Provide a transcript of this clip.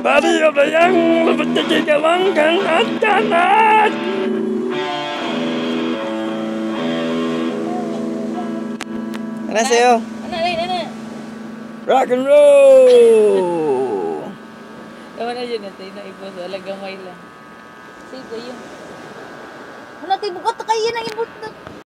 Bariyo yang berjegawangkan atanat. 안녕하세요. Anak lain anak. Rock and roll. Kawan na yun natin. ibu soalan gamai lah. Siapa yang? Mana ibukot kata yun ang ibu na.